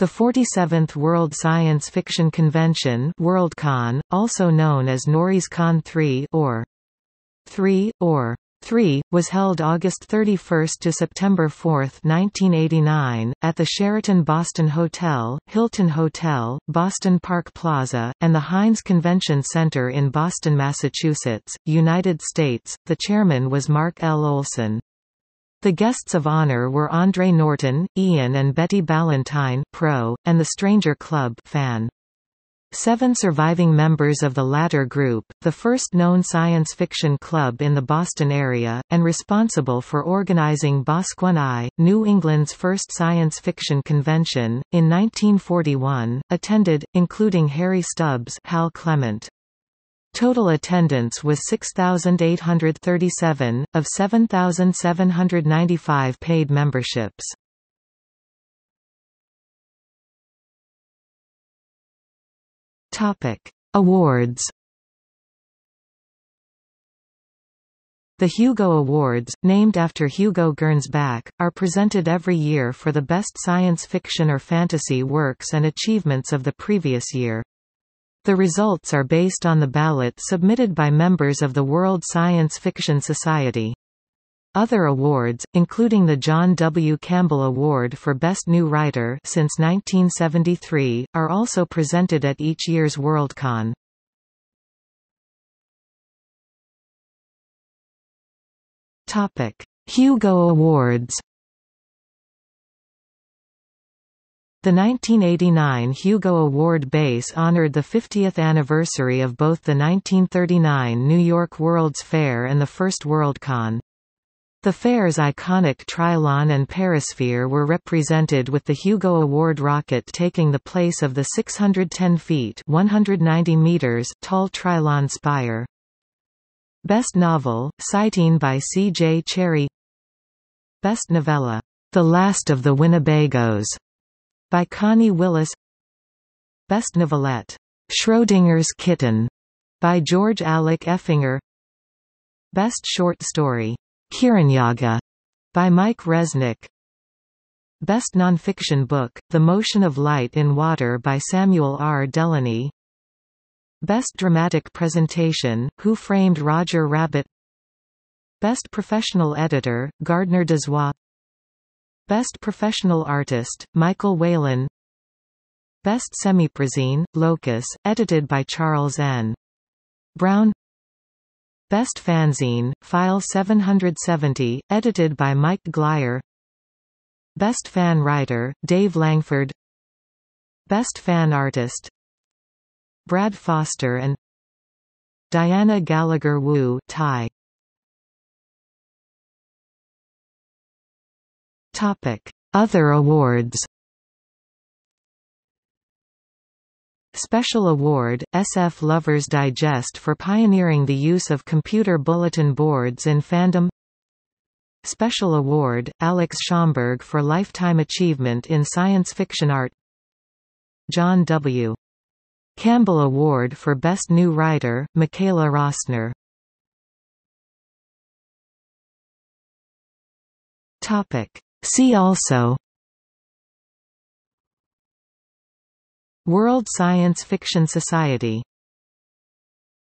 The 47th World Science Fiction Convention Worldcon, also known as Noreascon 3 or 3, or 3, was held August 31 to September 4, 1989, at the Sheraton Boston Hotel, Hilton Hotel, Boston Park Plaza, and the Hynes Convention Center in Boston, Massachusetts, United States. The chairman was Mark L. Olson. The guests of honor were Andre Norton, Ian and Betty Ballantine pro, and the Stranger Club fan. Seven surviving members of the latter group, the first known science fiction club in the Boston area, and responsible for organizing Boskone I, New England's first science fiction convention, in 1941, attended, including Harry Stubbs Hal Clement. Total attendance was 6,837, of 7,795 paid memberships. Awards The Hugo Awards, named after Hugo Gernsback, are presented every year for the best science fiction or fantasy works and achievements of the previous year. The results are based on the ballot submitted by members of the World Science Fiction Society. Other awards, including the John W. Campbell Award for Best New Writer since 1973, are also presented at each year's Worldcon. Topic: Hugo Awards The 1989 Hugo Award base honored the 50th anniversary of both the 1939 New York World's Fair and the first Worldcon. The fair's iconic Trilon and Perisphere were represented with the Hugo Award rocket taking the place of the 610 feet 190 meters tall Trilon spire. Best Novel, Cyteen by C. J. Cherryh Best Novella, The Last of the Winnebagos, by Connie Willis Best Novelette, Schrodinger's Kitten, by George Alec Effinger Best Short Story, Kirinyaga, by Mike Resnick Best Nonfiction Book, The Motion of Light in Water by Samuel R. Delany Best Dramatic Presentation, Who Framed Roger Rabbit Best Professional Editor, Gardner Dozois Best Professional Artist, Michael Whelan Best Semiprozine, Locus, edited by Charles N. Brown Best Fanzine, File 770, edited by Mike Glyer Best Fan Writer, Dave Langford Best Fan Artist Brad Foster and Diana Gallagher Wu tie. Other awards Special Award, SF Lovers Digest for pioneering the use of computer bulletin boards in fandom. Special Award, Alex Schomburg for Lifetime Achievement in Science Fiction Art. John W. Campbell Award for Best New Writer, Michaela Roessner See also World Science Fiction Society